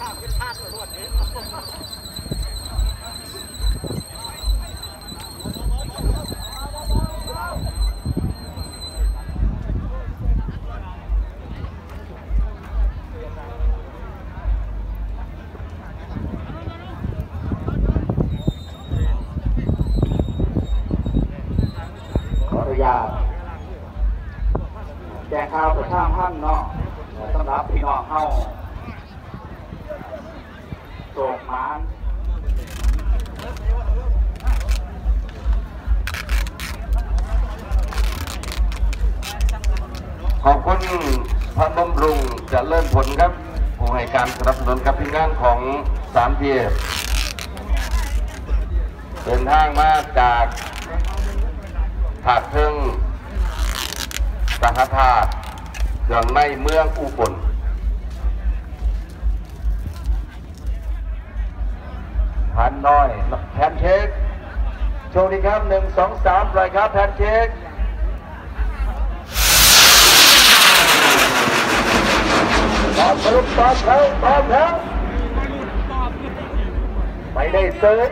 ขออนุญาตแจ้งข่าวประชาพันธ์เนาะสำหรับพี่น้องเฮา กมานขอบคุณพระบำรุงจะเริ่มผลครับผู้ให้การสนับสนุนกับทีมงานของสามเทียเดินทางมาจากถาดเทิงสหธาตุเครื่องในเมืองอุบล น้อยแพนเค้กโชว์ดีครับหนึ่งสองสามเลยครับแพนเค้กตอบสรุปตอบแล้วตอบแล้วไม่ได้เซย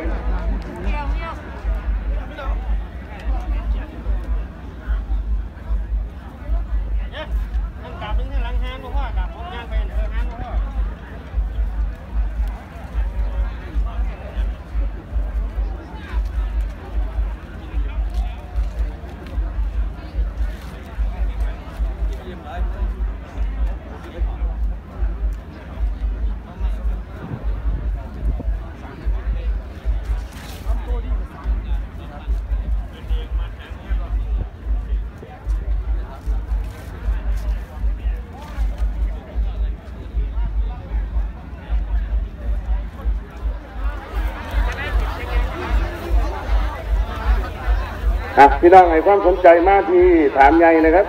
อะพี่น้องให้ความสนใจมากที่ถามใหญ่นะครับ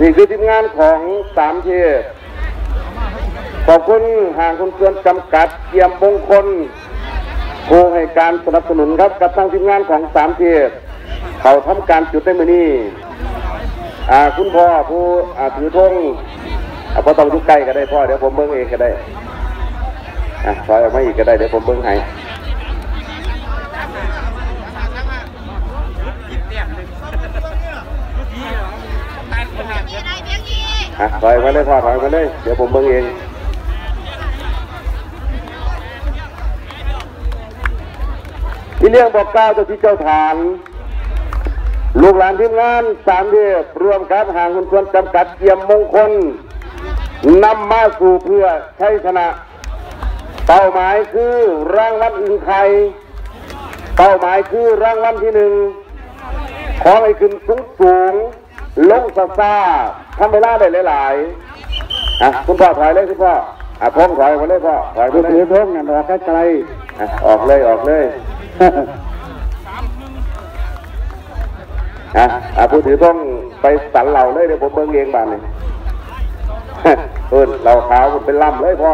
นี่คือทีมงานของสามเทพขอบคุณห่างคนเกินจำกัดเกียมมงคลผู้ให้การสนับสนุนครับกับทางทีมงานของสามเทพเขาทำการจุดได้มือนี้อ่คุณพ่อผู้ถือธงอ่าพอต้องอยู่ใกล้ก็ได้พ่อเดี๋ยวผมเบิ้งเองก็ได้อะถอยออกมาอีกก็ได้เดี๋ยวผมเบิ้งให้ อะถอยมาเลยพ่อถอยมาเลย เดี๋ยวผมเบิ่งเองที่เลี้ยงบอกกล่าวเจ้าที่เจ้าฐาน ลูกหลานทีมงานสามเทพรวมกับห่างคุณส่วนจำกัดเยี่ยมมงคลนำมาสู่เพื่อใช้ชนะ เป้าหมายคือรางวัลอึงไข่เป้าหมายคือรางวัลที่หนึ่งขอให้ขึ้นสูงสูง ลงซาซาทำเวลาได้หลายๆอะคุณพ่อถอยเลยคุณพ่ออะพงถอยมาเลยพ่อถอยมาเลยพงอะออกไกลๆอะออกเลยออกเลยอะอะผู้ถือต้องไปสันเหล่าเลยเดี๋ยวผมเบิ่งเองบ้านนี่เออเหล่าขาวมันเป็นลำเลยพ่อ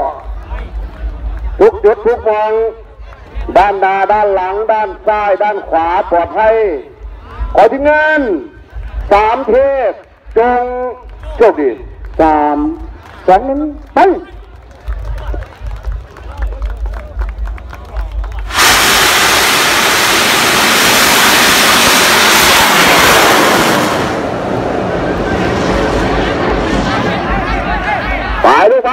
ทุกจุดทุกมองด้านหน้าด้านหลัง ด้านซ้าย ด้านขวาปลอดภัยขอทีมงาน สามเทพจงโชคดีสามสองหนึ่งไปไปด้วยไป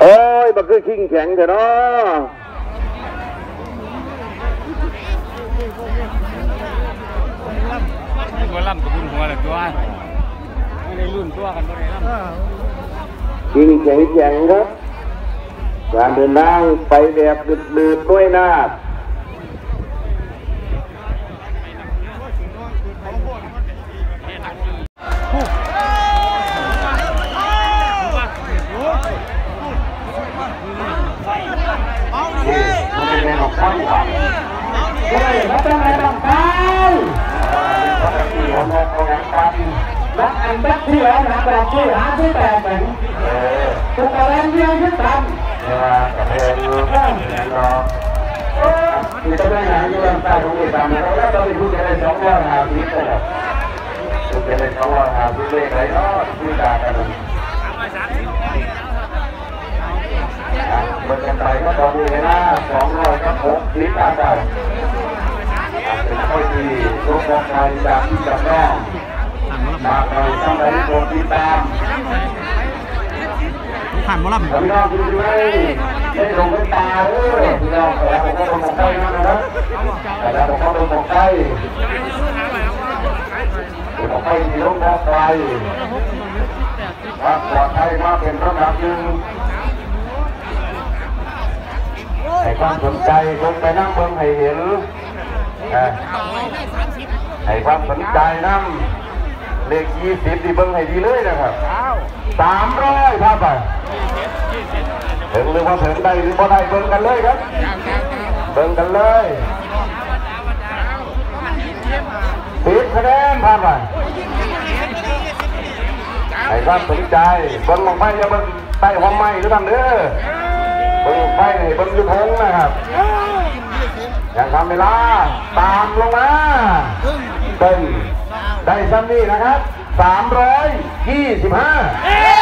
โอ้ยมันคือขิงแข็งเถอะเนาะ หัวล่ำกับบุญหัวแหลยตัวไม่ได้รุ่นตัวกันบ่ได้ล่ำยิงแข็งแข็งครับการเดินทางไปแบบลืดๆด้วยนา ครับนักอันแบกที่แล้วนะแบบที่อหาที่แตกเหมือนตัวกตาแรงเรียงขึ้นตันเนี่ยแต่อรียนรู้ก็มีต้นไม้หาอยู่ลต้ของเด็กตามแล้วแล้วก็มีผู้เจริญสองร้อยห้าสิบคนผู้เจริญสองร้อยหาสิบเลขอะไรเนาะผู้จ่ากันเมื่อกันไปก็ต้องดูเลยนะสองร้อยกับหกลิตรตาเป็นข้อดีลูกน้องายจากที่จับน้อากเลยต้องได้โปรดติดตามผ่านบ่ล่ะพี่น้องที่อยู่ในได้ลงเป็นตาเด้อพี่น้องแต่ผมก็ลงหมกไส้นะครับแต่ผมก็ลงหมกไส้หมกไส้ที่ลงหมกไส้ว่าปลอดภัยมากเป็นระดับหนึ่งให้ความสนใจลงไปนั่งเบิ่งให้เห็นให้ความสนใจนั่ง เลขยี่สิบที่เบิ่งให้ดีเลยนะครับสามร้อยครับไปถึงหรือว่าถึงได้หรือว่าได้เบิ่งกันเลยครับเบิ่งกันเลยสิบคะแนนผ่านไปให้ความสนใจเบิ่งลงไปอย่าเบิ่งใต้ห้องไม้หรือทางเด้อเบิ่งลงไปให้เบิ่งอยุทงนะครับอย่างทำเวลาตามลงมาเป็น ได้ซ้ำนี่นะครับ 325